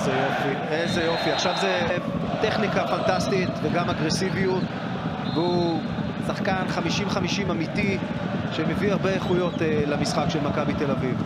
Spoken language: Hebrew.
איזה יופי, איזה יופי. עכשיו זה טכניקה פנטסטית וגם אגרסיביות, והוא שחקן 50-50 אמיתי, שמביא הרבה איכויות אה, למשחק של מכבי תל אביב.